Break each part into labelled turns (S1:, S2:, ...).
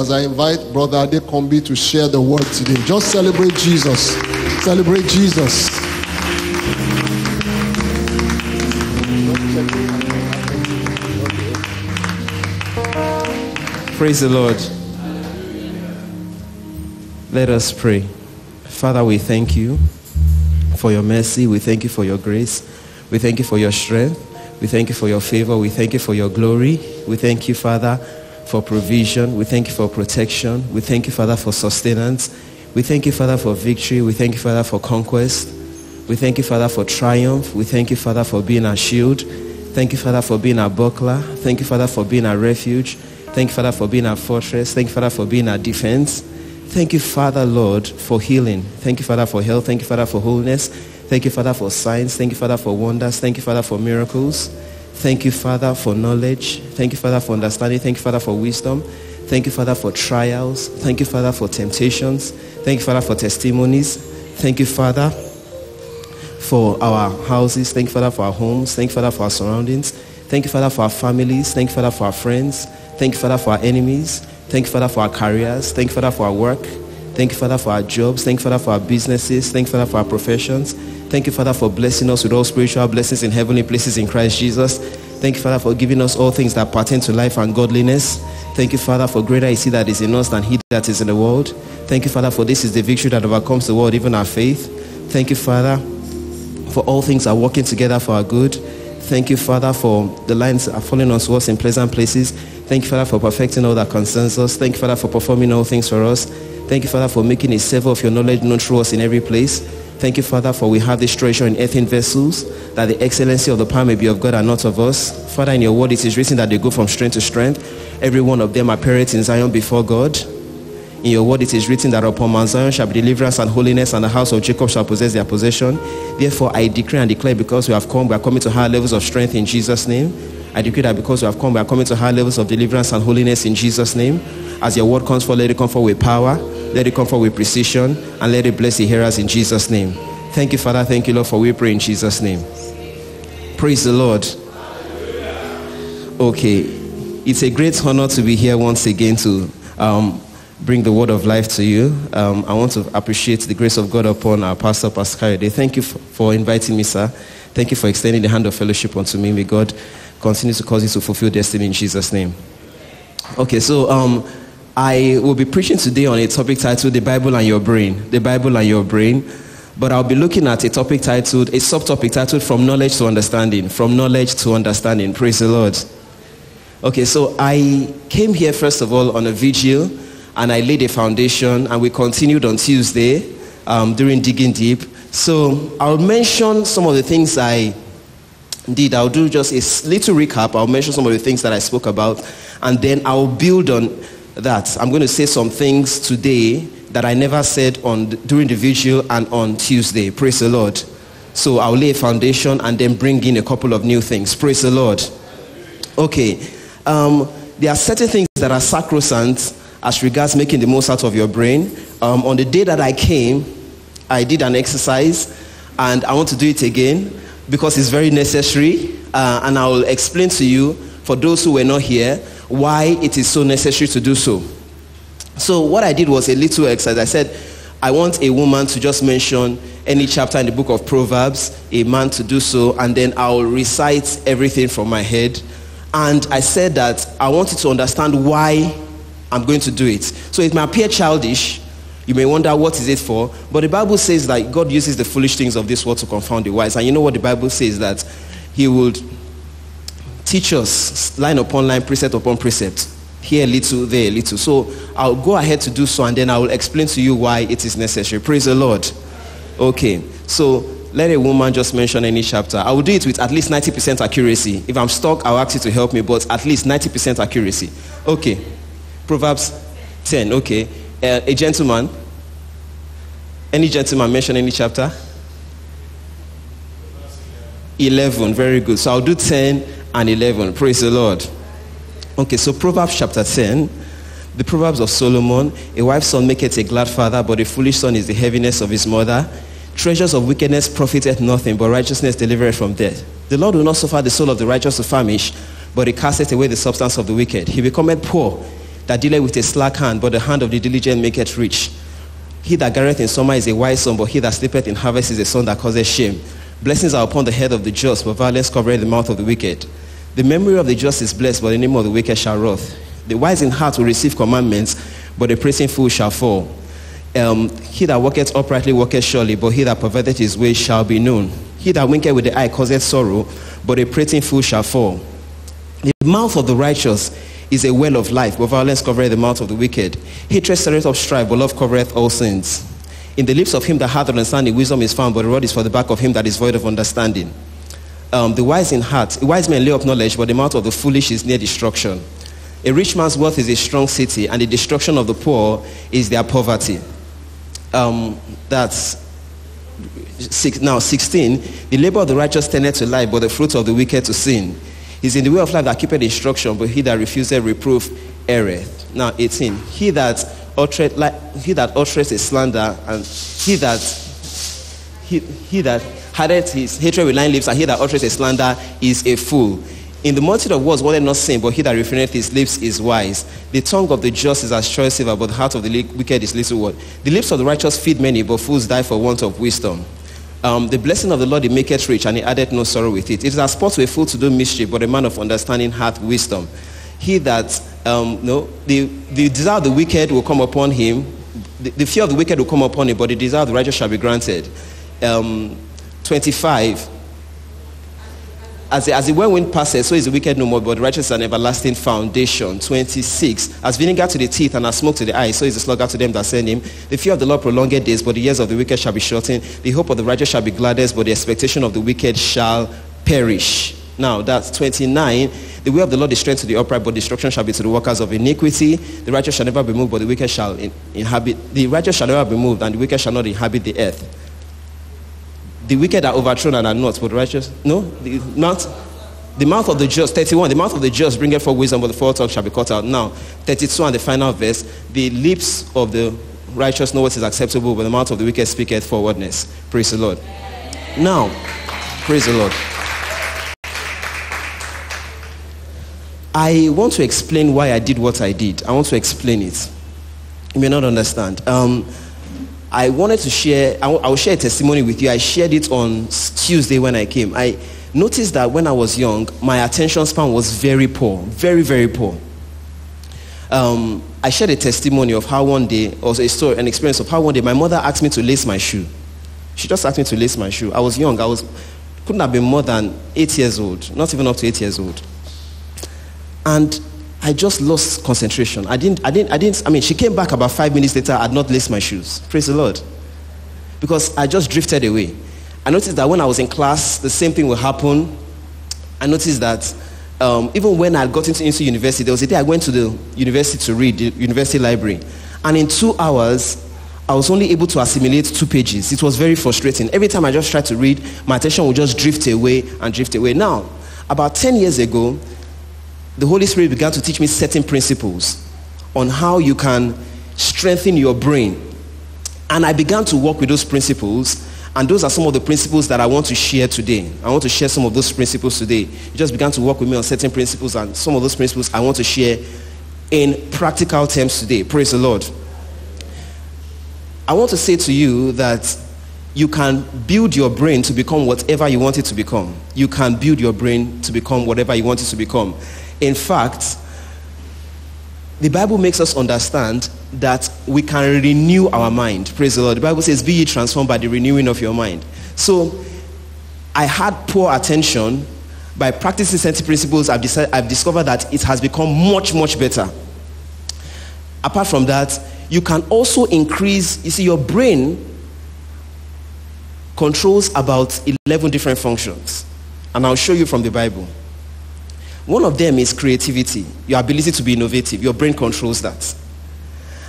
S1: as I invite Brother Adekanbi to share the word today. Just celebrate Jesus. Celebrate Jesus.
S2: Praise the Lord. Let us pray. Father, we thank you for your mercy. We thank you for your grace. We thank you for your strength. We thank you for your favor. We thank you for your glory. We thank you, Father, for provision. We thank you for protection. We thank you, Father, for sustenance. We thank you, Father, for victory. We thank you, Father, for conquest. We thank you, Father, for triumph. We thank you, Father, for being our shield. Thank you, Father, for being our buckler. Thank you, Father, for being our refuge. Thank you, Father, for being our fortress. Thank you, Father, for being our defense. Thank you, Father, Lord, for healing. Thank you, Father, for health. Thank you, Father, for wholeness. Thank you, Father, for signs. Thank you, Father, for wonders. Thank you, Father, for miracles. Thank you, Father, for knowledge. Thank you, Father, for understanding. Thank you, Father, for wisdom. Thank you, Father, for trials. Thank you, Father, for temptations. Thank you, Father, for testimonies. Thank you, Father, for our houses. Thank you, Father, for our homes. Thank you, Father, for our surroundings. Thank you, Father, for our families. Thank you, Father, for our friends. Thank you, Father, for our enemies. Thank you, Father, for our careers. Thank you, Father, for our work. Thank you, Father, for our jobs. Thank you, Father, for our businesses. Thank you, Father, for our professions. Thank you, Father, for blessing us with all spiritual blessings in heavenly places in Christ Jesus. Thank you, Father, for giving us all things that pertain to life and godliness. Thank you, Father, for greater is He that is in us than He that is in the world. Thank you, Father, for this is the victory that overcomes the world, even our faith. Thank you, Father, for all things are working together for our good. Thank you, Father, for the lines are falling onto us in pleasant places. Thank you, Father, for perfecting all that concerns us. Thank you, Father, for performing all things for us. Thank you, Father, for making a savor of your knowledge known through us in every place. Thank you, Father, for we have this treasure in earthen vessels, that the excellency of the power may be of God and not of us. Father, in your word it is written that they go from strength to strength. Every one of them appeareth in Zion before God. In your word it is written that upon Mount Zion shall be deliverance and holiness, and the house of Jacob shall possess their possession. Therefore, I decree and declare because we have come, we are coming to higher levels of strength in Jesus' name. I decree that because we have come, we are coming to higher levels of deliverance and holiness in Jesus' name. As your word comes forth, let it come forth with power, let it come forth with precision, and let it bless the hearers in Jesus' name. Thank you, Father. Thank you, Lord, for we pray in Jesus' name. Praise the Lord. Okay, it's a great honor to be here once again to um, bring the word of life to you. Um, I want to appreciate the grace of God upon our pastor, Pascal. Thank you for inviting me, sir. Thank you for extending the hand of fellowship unto me. May God continue to cause you to fulfill destiny in Jesus' name. Okay, so um, I will be preaching today on a topic titled The Bible and Your Brain. The Bible and Your Brain. But I'll be looking at a topic titled, a subtopic titled From Knowledge to Understanding. From Knowledge to Understanding. Praise the Lord. Okay, so I came here first of all on a vigil and I laid a foundation and we continued on Tuesday um, during Digging Deep. So I'll mention some of the things I did. I'll do just a little recap. I'll mention some of the things that I spoke about and then I'll build on that. I'm going to say some things today that I never said on during the vigil and on Tuesday. Praise the Lord. So I'll lay a foundation and then bring in a couple of new things. Praise the Lord. Okay. Um, there are certain things that are sacrosanct as regards making the most out of your brain. Um, on the day that I came, I did an exercise and I want to do it again because it's very necessary. Uh, and I will explain to you, for those who were not here, why it is so necessary to do so. So, what I did was a little exercise. I said, I want a woman to just mention any chapter in the book of Proverbs, a man to do so, and then I'll recite everything from my head. And I said that I wanted to understand why I'm going to do it. So it may appear childish. You may wonder what is it for, but the Bible says that God uses the foolish things of this world to confound the wise. And you know what the Bible says that He would teach us line upon line, precept upon precept. Here a little, there a little. So I'll go ahead to do so, and then I will explain to you why it is necessary. Praise the Lord. Okay, so let a woman just mention any chapter. I will do it with at least 90% accuracy. If I'm stuck, I'll ask you to help me, but at least 90% accuracy. Okay. Proverbs 10. Okay. Uh, a gentleman. Any gentleman mention any chapter? 11. Very good. So I'll do 10 and 11. Praise the Lord. Okay, so Proverbs chapter 10. The Proverbs of Solomon. A wife's son maketh a glad father, but a foolish son is the heaviness of his mother. Treasures of wickedness profiteth nothing, but righteousness delivereth from death. The Lord will not suffer the soul of the righteous to famish, but he casteth away the substance of the wicked. He becometh poor that dealeth with a slack hand, but the hand of the diligent maketh rich. He that gathereth in summer is a wise son, but he that sleepeth in harvest is a son that causeth shame. Blessings are upon the head of the just, but violence covereth the mouth of the wicked. The memory of the just is blessed, but the name of the wicked shall wrath. The wise in heart will receive commandments, but the praising fool shall fall. Um, he that walketh uprightly walketh surely, but he that perverteth his way shall be known. He that winketh with the eye causeth sorrow, but a prating fool shall fall. The mouth of the righteous is a well of life, but violence covereth the mouth of the wicked. Hatred stirreth up strife, but love covereth all sins. In the lips of him that hath understanding, wisdom is found, but the rod is for the back of him that is void of understanding. Um, the wise in heart, wise men lay up knowledge, but the mouth of the foolish is near destruction. A rich man's wealth is a strong city, and the destruction of the poor is their poverty. Um, that's six, now 16. The labor of the righteous tendeth to life, but the fruit of the wicked to sin. He's in the way of life that keepeth instruction, but he that refuseth reproof erreth. Now 18. He that uttereth, like, he that uttereth a slander, and he that he, he that hideth his hatred with lying lips, and he that uttereth a slander is a fool. In the multitude of words, one not sin, but he that refraineth his lips is wise. The tongue of the just is as choice silver, but the heart of the wicked is little word. The lips of the righteous feed many, but fools die for want of wisdom. Um, the blessing of the Lord, it maketh rich, and he addeth no sorrow with it. It is a sport to a fool to do mischief, but a man of understanding hath wisdom. He that, um, no, the, the desire of the wicked will come upon him, the, the, fear of the wicked will come upon him, but the desire of the righteous shall be granted. Um, 25. As the, as the whirlwind passes, so is the wicked no more, but righteous is an everlasting foundation. 26. As vinegar to the teeth and as smoke to the eyes, so is the sluggard to them that send him. The fear of the Lord prolonged days, but the years of the wicked shall be shortened. The hope of the righteous shall be gladdest, but the expectation of the wicked shall perish. Now, that's 29. The way of the Lord is strength to the upright, but destruction shall be to the workers of iniquity. The righteous shall never be moved, but the wicked shall in- inhabit. The righteous shall never be moved, and the wicked shall not inhabit the earth the wicked are overthrown and are not, but righteous, no, the mouth, the mouth of the just, 31, the mouth of the just bringeth forth wisdom, but the tongue shall be cut out. Now, 32 and the final verse, the lips of the righteous know what is acceptable, but the mouth of the wicked speaketh forwardness. Praise the Lord. Now, praise the Lord. I want to explain why I did what I did. I want to explain it. You may not understand. Um, I wanted to share, I will share a testimony with you. I shared it on Tuesday when I came. I noticed that when I was young, my attention span was very poor, very, very poor. Um, I shared a testimony of how one day, or a story, an experience of how one day my mother asked me to lace my shoe. She just asked me to lace my shoe. I was young. I was, couldn't have been more than eight years old, not even up to eight years old. And I just lost concentration. I didn't, I didn't, I didn't, I mean, she came back about five minutes later, I had not laced my shoes. Praise the Lord. Because I just drifted away. I noticed that when I was in class, the same thing will happen. I noticed that um, even when I got into, into university, there was a day I went to the university to read, the university library. And in two hours, I was only able to assimilate two pages. It was very frustrating. Every time I just tried to read, my attention would just drift away and drift away. Now, about 10 years ago, the Holy Spirit began to teach me certain principles on how you can strengthen your brain. And I began to work with those principles. And those are some of the principles that I want to share today. I want to share some of those principles today. You just began to work with me on certain principles, and some of those principles I want to share in practical terms today. Praise the Lord. I want to say to you that you can build your brain to become whatever you want it to become. You can build your brain to become whatever you want it to become. In fact, the Bible makes us understand that we can renew our mind. Praise the Lord. The Bible says, Be ye transformed by the renewing of your mind. So I had poor attention. By practicing certain principles, I've, decided, I've discovered that it has become much, much better. Apart from that, you can also increase, you see, your brain controls about 11 different functions. And I'll show you from the Bible. One of them is creativity, your ability to be innovative. Your brain controls that.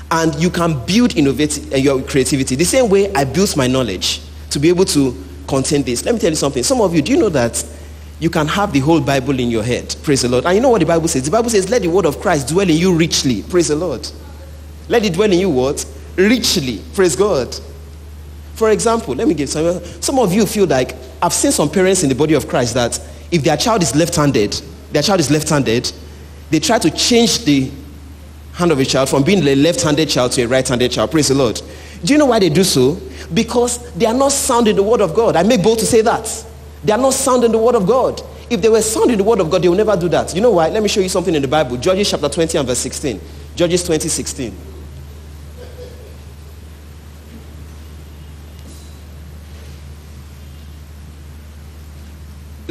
S2: And you can build innovative, uh, your creativity the same way I built my knowledge to be able to contain this. Let me tell you something. Some of you, do you know that you can have the whole Bible in your head? Praise the Lord. And you know what the Bible says? The Bible says, let the word of Christ dwell in you richly. Praise the Lord. Let it dwell in you what? Richly. Praise God. For example, let me give some. Some of you feel like I've seen some parents in the body of Christ that if their child is left handed, their child is left handed, they try to change the hand of a child from being a left-handed child to a right-handed child. Praise the Lord. Do you know why they do so? Because they are not sound in the word of God. I make bold to say that. They are not sound in the word of God. If they were sound in the word of God, they will never do that. You know why? Let me show you something in the Bible. Judges chapter 20 and verse 16. Judges 20, 16.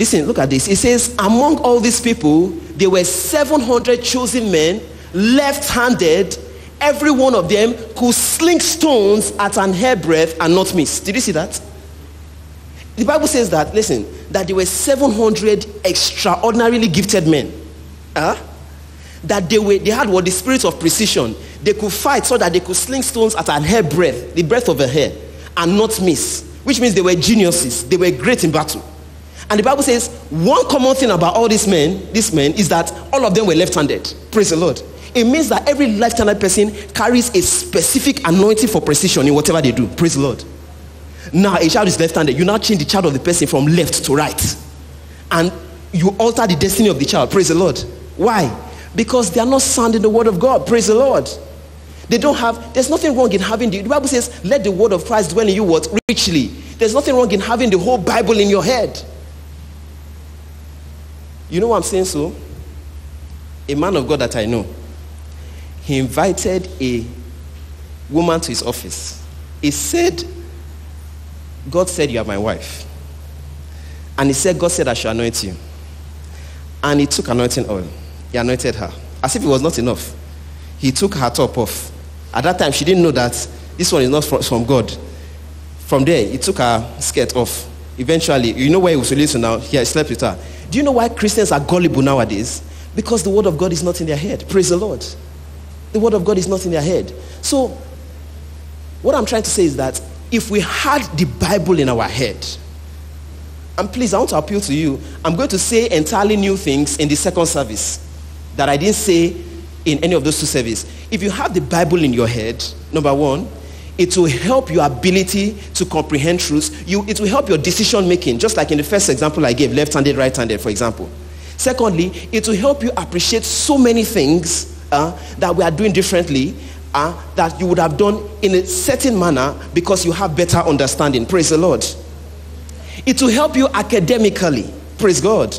S2: Listen, look at this. It says, Among all these people, there were 700 chosen men, left handed. Every one of them could sling stones at an hairbreadth and not miss. Did you see that? The Bible says that, listen, that there were 700 extraordinarily gifted men. Huh? That they, were, they had what? The spirit of precision. They could fight so that they could sling stones at an hairbreadth, the breadth of a hair, and not miss. Which means they were geniuses. They were great in battle. And the Bible says one common thing about all these men, these men, is that all of them were left-handed. Praise the Lord. It means that every left-handed person carries a specific anointing for precision in whatever they do. Praise the Lord. Now a child is left-handed. You now change the child of the person from left to right. And you alter the destiny of the child. Praise the Lord. Why? Because they are not sound in the word of God. Praise the Lord. They don't have, there's nothing wrong in having the, the Bible says, let the word of Christ dwell in you what? Richly. There's nothing wrong in having the whole Bible in your head. You know what I'm saying so? A man of God that I know, he invited a woman to his office. He said, God said, You are my wife. And he said, God said, I should anoint you. And he took anointing oil. He anointed her. As if it was not enough. He took her top off. At that time, she didn't know that this one is not from God. From there, he took her skirt off. Eventually, you know where he was released to now? He slept with her. Do you know why Christians are gullible nowadays? Because the word of God is not in their head. Praise the Lord. The word of God is not in their head. So, what I'm trying to say is that if we had the Bible in our head, and please, I want to appeal to you. I'm going to say entirely new things in the second service that I didn't say in any of those two services. If you have the Bible in your head, number one, it will help your ability to comprehend truths. You, it will help your decision making, just like in the first example I gave, left handed, right handed, for example. Secondly, it will help you appreciate so many things uh, that we are doing differently uh, that you would have done in a certain manner because you have better understanding. Praise the Lord. It will help you academically. Praise God.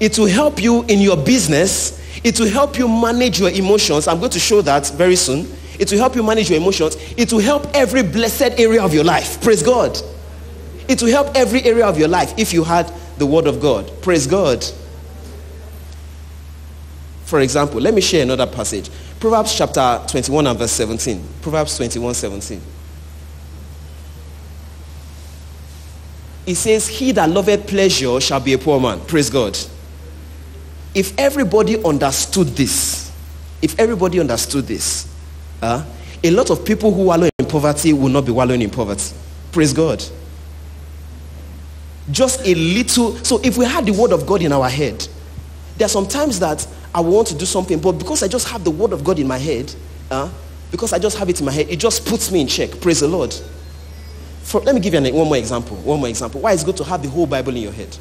S2: It will help you in your business. It will help you manage your emotions. I'm going to show that very soon. It will help you manage your emotions. It will help every blessed area of your life. Praise God. It will help every area of your life if you had the Word of God. Praise God. For example, let me share another passage. Proverbs chapter 21 and verse 17. Proverbs 21 17. It says, He that loveth pleasure shall be a poor man. Praise God. If everybody understood this, if everybody understood this, uh, a lot of people who wallow in poverty will not be wallowing in poverty. Praise God. Just a little. So if we had the word of God in our head, there are some times that I want to do something, but because I just have the word of God in my head, uh, because I just have it in my head, it just puts me in check. Praise the Lord. For, let me give you an, one more example. One more example. Why it's good to have the whole Bible in your head.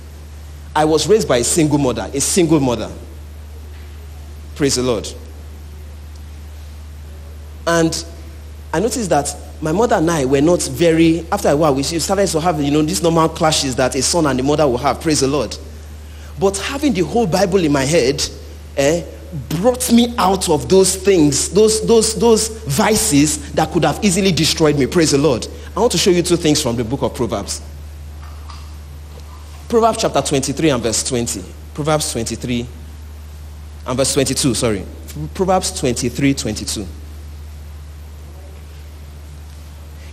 S2: I was raised by a single mother, a single mother. Praise the Lord. And I noticed that my mother and I were not very, after a while, we started to have, you know, these normal clashes that a son and a mother will have. Praise the Lord. But having the whole Bible in my head eh, brought me out of those things, those, those, those vices that could have easily destroyed me. Praise the Lord. I want to show you two things from the book of Proverbs. Proverbs chapter 23 and verse 20. Proverbs 23 and verse 22, sorry. Proverbs 23, 22.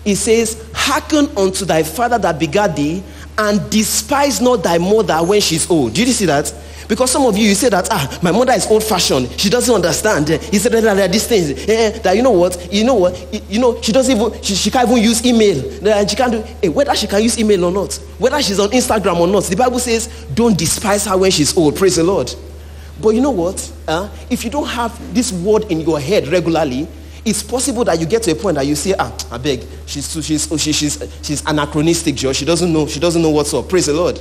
S2: It says, Hearken unto thy father that begat thee, and despise not thy mother when she's old. Did you see that? Because some of you, you say that, ah, my mother is old fashioned. She doesn't understand. He said that, there are these things. Eh, that you know what? You know what? You know, she doesn't even, she, she can't even use email. She can't do, hey, whether she can use email or not, whether she's on Instagram or not, the Bible says, don't despise her when she's old. Praise the Lord. But you know what? Uh, if you don't have this word in your head regularly, it's possible that you get to a point that you say, ah, I beg, she's, too, she's, oh, she, she's, she's anachronistic, Joe. She doesn't know. She doesn't know what's up. Praise the Lord.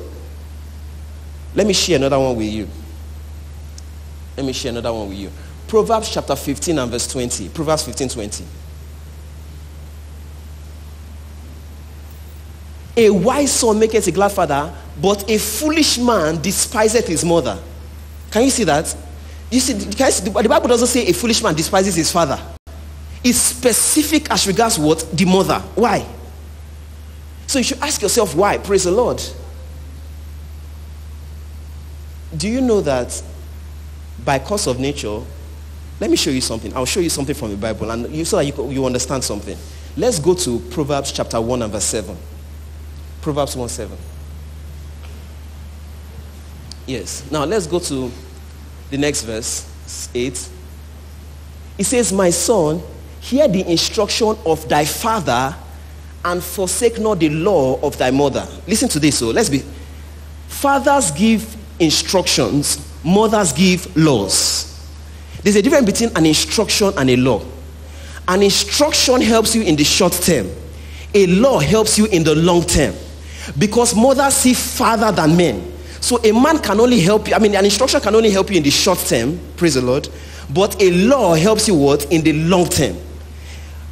S2: Let me share another one with you. Let me share another one with you. Proverbs chapter 15 and verse 20. Proverbs 15 20. A wise son maketh a glad father, but a foolish man despiseth his mother. Can you see that? You see, can you see, the Bible doesn't say a foolish man despises his father. It's specific as regards what? The mother. Why? So you should ask yourself why. Praise the Lord. Do you know that by course of nature, let me show you something. I'll show you something from the Bible and you, so that you, you understand something. Let's go to Proverbs chapter 1 and verse 7. Proverbs 1 7. Yes. Now let's go to the next verse, 8. It says, My son, hear the instruction of thy father and forsake not the law of thy mother. Listen to this. So let's be. Fathers give instructions, mothers give laws. There's a difference between an instruction and a law. An instruction helps you in the short term, a law helps you in the long term. Because mothers see farther than men. So a man can only help you, I mean, an instruction can only help you in the short term, praise the Lord. But a law helps you what? In the long term.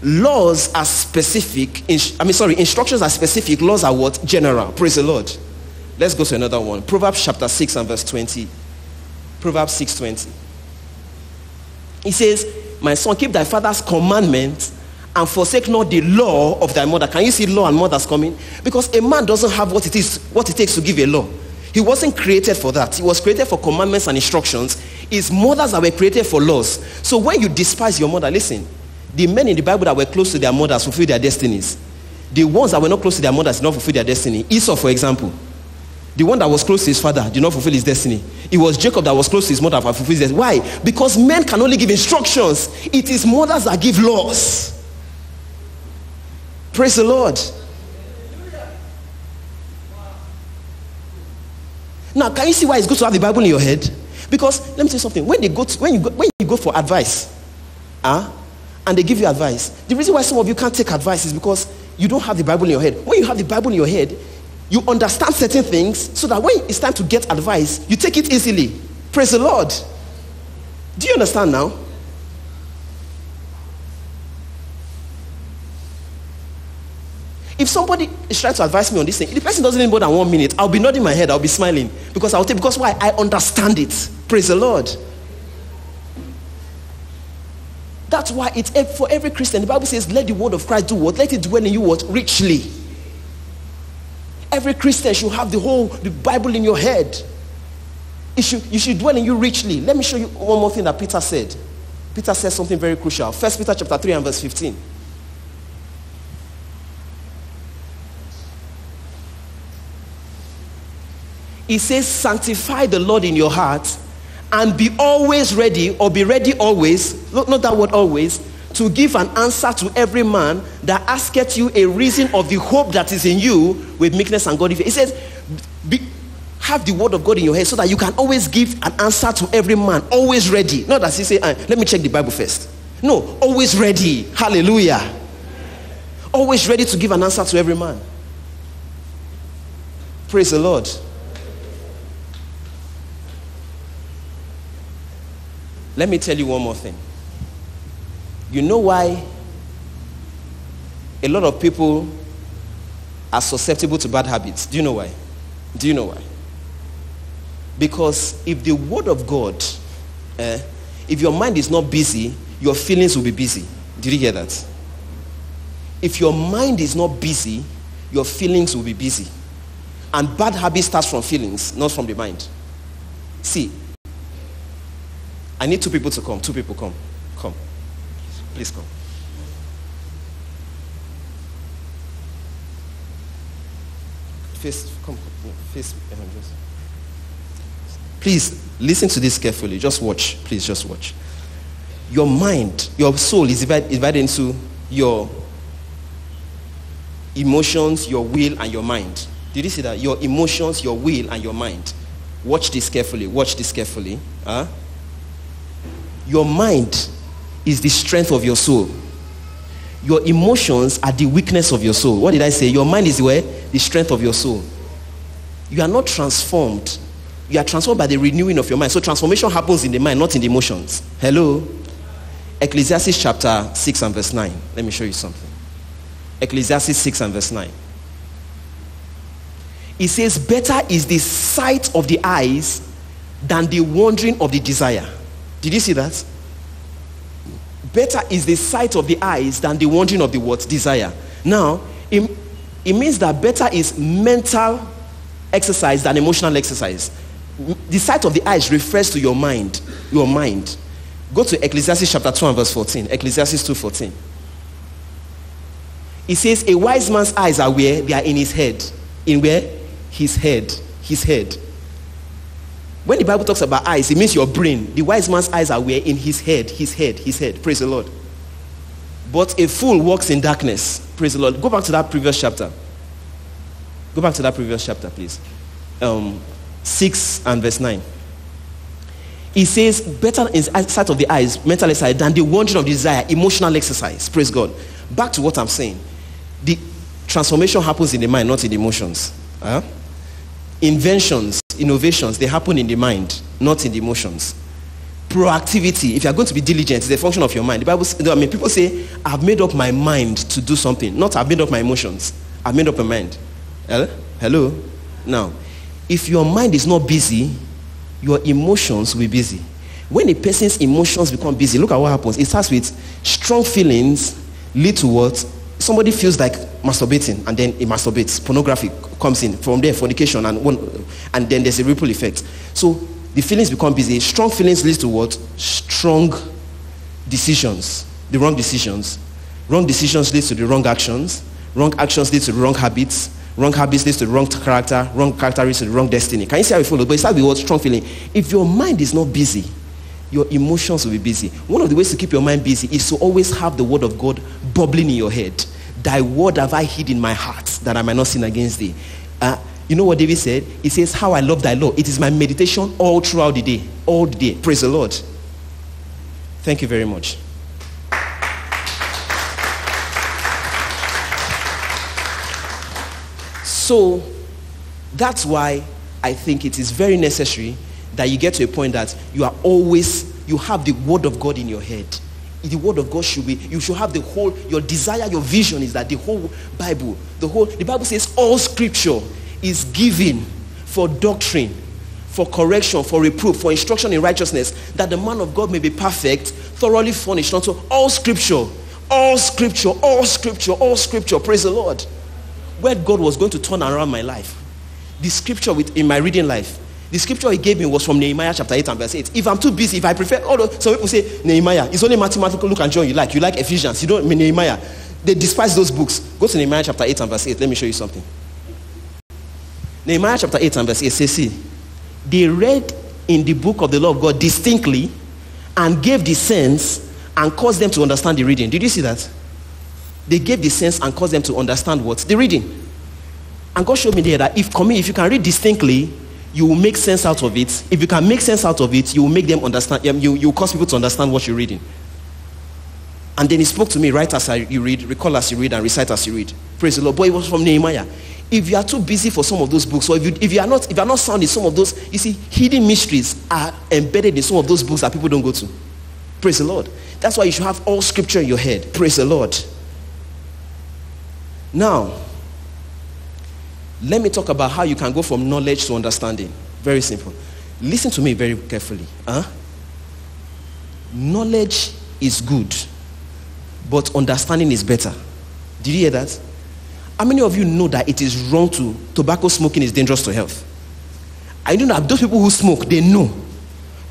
S2: Laws are specific, I mean, sorry, instructions are specific, laws are what? General, praise the Lord. Let's go to another one. Proverbs chapter 6 and verse 20. Proverbs 6 20. He says, My son, keep thy father's commandments and forsake not the law of thy mother. Can you see law and mothers coming? Because a man doesn't have what it is, what it takes to give a law. He wasn't created for that. He was created for commandments and instructions. His mothers that were created for laws. So when you despise your mother, listen, the men in the Bible that were close to their mothers fulfill their destinies. The ones that were not close to their mothers did not fulfill their destiny. Esau, for example, the one that was close to his father did not fulfill his destiny. It was Jacob that was close to his mother that fulfilled his destiny. Why? Because men can only give instructions. It is mothers that give laws. Praise the Lord. Now, can you see why it's good to have the Bible in your head? Because let me tell you something. When they go to, when you go, when you go for advice, ah, and they give you advice, the reason why some of you can't take advice is because you don't have the Bible in your head. When you have the Bible in your head, you understand certain things so that when it's time to get advice, you take it easily. Praise the Lord. Do you understand now? If somebody is trying to advise me on this thing, if the person doesn't need more than one minute, I'll be nodding my head, I'll be smiling. Because I'll take because why? I understand it. Praise the Lord. That's why it's eh, for every Christian. The Bible says, let the word of Christ do what? Let it dwell in you what? Richly. Every Christian should have the whole the Bible in your head. It should, you should dwell in you richly. Let me show you one more thing that Peter said. Peter says something very crucial. First Peter chapter 3 and verse 15. He says, Sanctify the Lord in your heart and be always ready, or be ready always, not, not that word always, to give an answer to every man that asketh you a reason of the hope that is in you with meekness and godly faith. He says, be, have the word of God in your head so that you can always give an answer to every man, always ready. Not as he say, uh, let me check the Bible first. No, always ready. Hallelujah. Always ready to give an answer to every man. Praise the Lord. Let me tell you one more thing. You know why a lot of people are susceptible to bad habits? Do you know why? Do you know why? Because if the word of God, eh, if your mind is not busy, your feelings will be busy. Did you hear that? If your mind is not busy, your feelings will be busy. And bad habit starts from feelings, not from the mind. See, I need two people to come. Two people come. Come. Please come. Face, come, face um, behind us. Please listen to this carefully. Just watch. Please just watch. Your mind, your soul is divided into your emotions, your will, and your mind. Did you see that? Your emotions, your will, and your mind. Watch this carefully. Watch this carefully. Huh? Your mind is the strength of your soul. Your emotions are the weakness of your soul. What did I say? Your mind is where? The strength of your soul. You are not transformed. You are transformed by the renewing of your mind. So transformation happens in the mind, not in the emotions. Hello? Ecclesiastes chapter 6 and verse 9. Let me show you something. Ecclesiastes 6 and verse 9. It says, Better is the sight of the eyes than the wandering of the desire. Did you see that? Better is the sight of the eyes than the wandering of the what? Desire. Now, it, it means that better is mental exercise than emotional exercise. The sight of the eyes refers to your mind. Your mind. Go to Ecclesiastes chapter 2 and verse 14. Ecclesiastes 2 14. It says, A wise man's eyes are where? They are in his head. In where? His head. His head. When the Bible talks about eyes, it means your brain. The wise man's eyes are where? In his head. His head. His head. Praise the Lord. But a fool walks in darkness. Praise the Lord. Go back to that previous chapter. Go back to that previous chapter, please. Um, 6 and verse 9. He says, better in sight of the eyes, mental exercise, than the wandering of desire, emotional exercise. Praise God. Back to what I'm saying. The transformation happens in the mind, not in the emotions. Huh? Inventions, innovations, they happen in the mind, not in the emotions. Proactivity, if you're going to be diligent, is a function of your mind. The Bible, I mean, people say, I've made up my mind to do something. Not I've made up my emotions. I've made up my mind. Hello? Now, if your mind is not busy, your emotions will be busy. When a person's emotions become busy, look at what happens. It starts with strong feelings lead to what? Somebody feels like masturbating and then it masturbates. Pornography comes in. From there, fornication and one, and then there's a ripple effect. So the feelings become busy. Strong feelings leads to what? Strong decisions. The wrong decisions. Wrong decisions leads to the wrong actions. Wrong actions lead to the wrong habits. Wrong habits leads to the wrong character. Wrong character leads to the wrong destiny. Can you see how it follows? But it starts with what? Strong feeling. If your mind is not busy, your emotions will be busy. One of the ways to keep your mind busy is to always have the word of God bubbling in your head. Thy word have I hid in my heart that I might not sin against thee. Uh, you know what David said? He says, How I love thy law. It is my meditation all throughout the day. All the day. Praise the Lord. Thank you very much. So that's why I think it is very necessary that you get to a point that you are always, you have the word of God in your head. The word of God should be, you should have the whole, your desire, your vision is that the whole Bible, the whole, the Bible says all scripture is given for doctrine, for correction, for reproof, for instruction in righteousness, that the man of God may be perfect, thoroughly furnished unto all scripture, all scripture, all scripture, all scripture. Praise the Lord. Where God was going to turn around my life. The scripture with, in my reading life the scripture he gave me was from Nehemiah chapter 8 and verse 8. If I'm too busy, if I prefer, although some people say Nehemiah, it's only mathematical. Luke and John you like. You like Ephesians. You don't mean Nehemiah. They despise those books. Go to Nehemiah chapter 8 and verse 8. Let me show you something. Nehemiah chapter 8 and verse 8 says, See, they read in the book of the law of God distinctly and gave the sense and caused them to understand the reading. Did you see that? They gave the sense and caused them to understand what? The reading. And God showed me there that if, if you can read distinctly, you will make sense out of it. If you can make sense out of it, you will make them understand. Um, you, you will cause people to understand what you're reading. And then he spoke to me right as I, you read, recall as you read, and recite as you read. Praise the Lord. Boy, it was from Nehemiah. If you are too busy for some of those books, or if you, if you are not, if you are not sound in some of those, you see, hidden mysteries are embedded in some of those books that people don't go to. Praise the Lord. That's why you should have all scripture in your head. Praise the Lord. Now, let me talk about how you can go from knowledge to understanding. Very simple. Listen to me very carefully. Huh? Knowledge is good, but understanding is better. Did you hear that? How many of you know that it is wrong to tobacco smoking is dangerous to health? I do know those people who smoke, they know.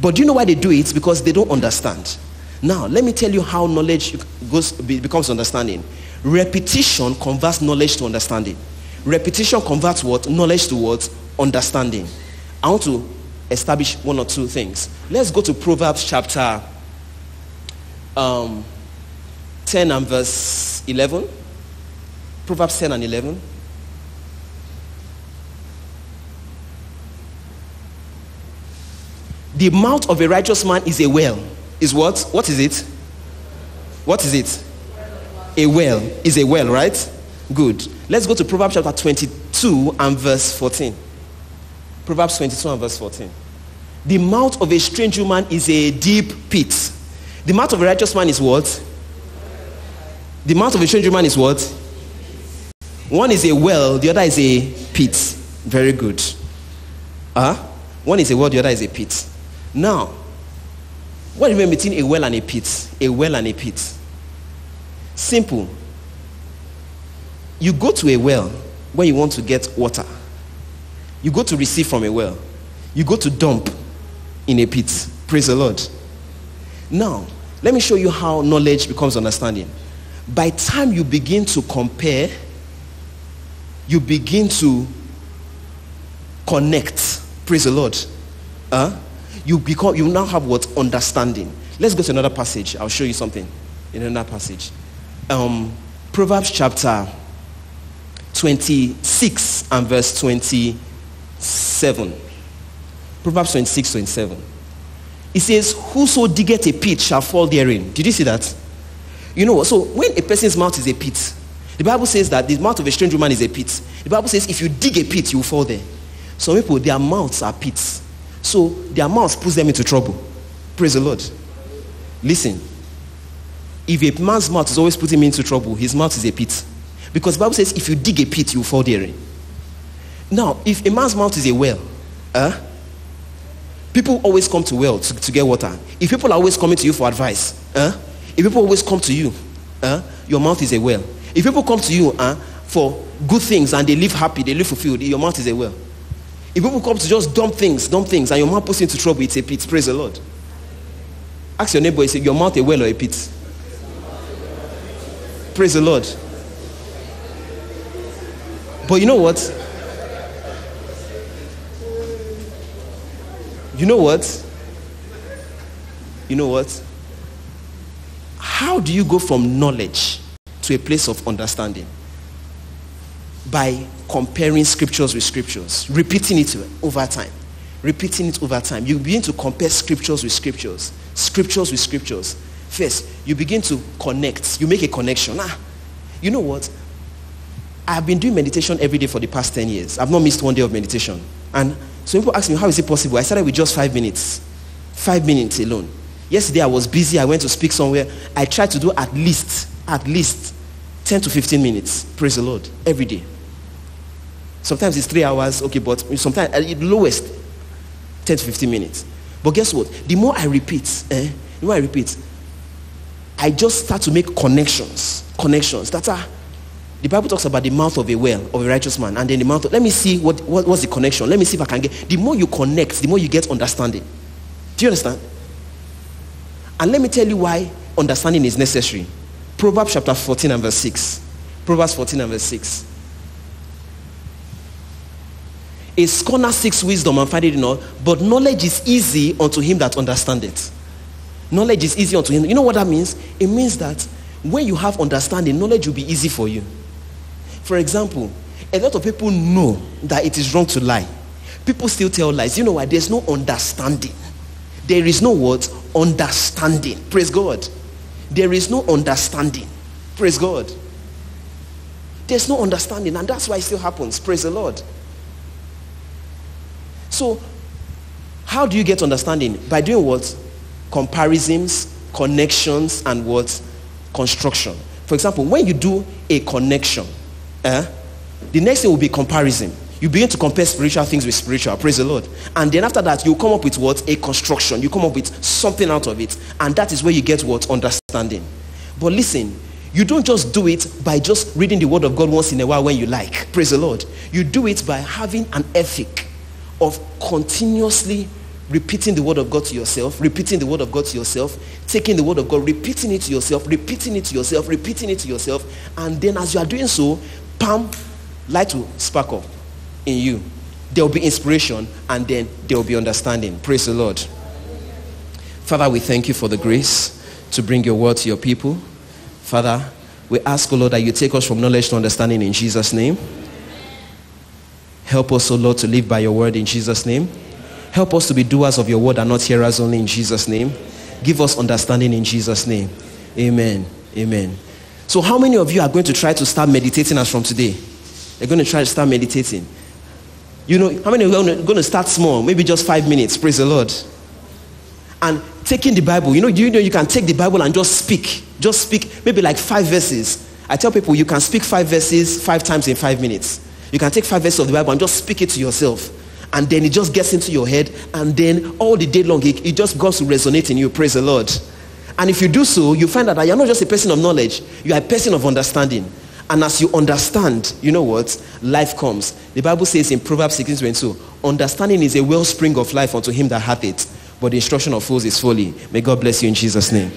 S2: But do you know why they do it? Because they don't understand. Now, let me tell you how knowledge goes, becomes understanding. Repetition converts knowledge to understanding. Repetition converts what? Knowledge to what? understanding. I want to establish one or two things. Let's go to Proverbs chapter um, 10 and verse 11. Proverbs 10 and 11. The mouth of a righteous man is a well. Is what? What is it? What is it? A well. Is a well, right? Good. Let's go to Proverbs chapter 22 and verse 14. Proverbs 22 and verse 14. The mouth of a strange woman is a deep pit. The mouth of a righteous man is what? The mouth of a strange woman is what? One is a well, the other is a pit. Very good. Uh, one is a well, the other is a pit. Now, what do you mean between a well and a pit? A well and a pit. Simple. You go to a well when you want to get water. You go to receive from a well. You go to dump in a pit. Praise the Lord. Now, let me show you how knowledge becomes understanding. By time you begin to compare, you begin to connect. Praise the Lord. Uh, you become you now have what understanding. Let's go to another passage. I'll show you something in another passage. Um, Proverbs chapter 26 and verse 27. Proverbs 26, 27. It says, Whoso diggeth a pit shall fall therein. Did you see that? You know? So when a person's mouth is a pit, the Bible says that the mouth of a strange woman is a pit. The Bible says if you dig a pit, you will fall there. Some people, their mouths are pits. So their mouths puts them into trouble. Praise the Lord. Listen. If a man's mouth is always putting him into trouble, his mouth is a pit. Because the Bible says if you dig a pit, you fall therein. Now, if a man's mouth is a well, uh, people always come to well to, to, get water. If people are always coming to you for advice, uh, if people always come to you, uh, your mouth is a well. If people come to you uh, for good things and they live happy, they live fulfilled, your mouth is a well. If people come to just dumb things, dumb things, and your mouth puts into trouble, it's a pit. Praise the Lord. Ask your neighbor, say, your mouth a well or a pit? Praise the Lord. But you know what? You know what? You know what? How do you go from knowledge to a place of understanding? By comparing scriptures with scriptures, repeating it over time. Repeating it over time. You begin to compare scriptures with scriptures, scriptures with scriptures. First, you begin to connect. You make a connection. Ah, you know what? I've been doing meditation every day for the past 10 years. I've not missed one day of meditation. And so people ask me, how is it possible? I started with just five minutes. Five minutes alone. Yesterday I was busy. I went to speak somewhere. I tried to do at least, at least 10 to 15 minutes. Praise the Lord. Every day. Sometimes it's three hours, okay, but sometimes at the lowest, 10 to 15 minutes. But guess what? The more I repeat, eh, the more I repeat, I just start to make connections. Connections that are the Bible talks about the mouth of a well of a righteous man, and then the mouth. Of, let me see what, what what's the connection. Let me see if I can get. The more you connect, the more you get understanding. Do you understand? And let me tell you why understanding is necessary. Proverbs chapter 14 and verse 6. Proverbs 14 and verse 6. A scorner seeks wisdom and find it not, but knowledge is easy unto him that understandeth. Knowledge is easy unto him. You know what that means? It means that when you have understanding, knowledge will be easy for you. For example, a lot of people know that it is wrong to lie. People still tell lies. You know why? There's no understanding. There is no what? Understanding. Praise God. There is no understanding. Praise God. There's no understanding, and that's why it still happens. Praise the Lord. So, how do you get understanding? By doing what? Comparisons, connections, and what? Construction. For example, when you do a connection, eh, the next thing will be comparison. You begin to compare spiritual things with spiritual. Praise the Lord. And then after that, you come up with what? A construction. You come up with something out of it. And that is where you get what? Understanding. But listen, you don't just do it by just reading the word of God once in a while when you like. Praise the Lord. You do it by having an ethic of continuously repeating the word of God to yourself, repeating the word of God to yourself, taking the word of God, repeating it to yourself, repeating it to yourself, repeating it to yourself, and then as you are doing so, pam, light will sparkle in you. There will be inspiration, and then there will be understanding. Praise the Lord. Father, we thank you for the grace to bring your word to your people. Father, we ask, O Lord, that you take us from knowledge to understanding in Jesus' name. Help us, O Lord, to live by your word in Jesus' name. Help us to be doers of your word and not hearers only in Jesus' name. Give us understanding in Jesus' name. Amen. Amen. So, how many of you are going to try to start meditating as from today? You're going to try to start meditating. You know, how many of you are going to start small? Maybe just five minutes. Praise the Lord. And taking the Bible, you know, you know, you can take the Bible and just speak. Just speak, maybe like five verses. I tell people you can speak five verses five times in five minutes. You can take five verses of the Bible and just speak it to yourself. And then it just gets into your head. And then all the day long, it, it just goes to resonate in you. Praise the Lord. And if you do so, you find that you're not just a person of knowledge, you are a person of understanding. And as you understand, you know what? Life comes. The Bible says in Proverbs 16 22, understanding is a wellspring of life unto him that hath it, but the instruction of fools is folly. May God bless you in Jesus' name.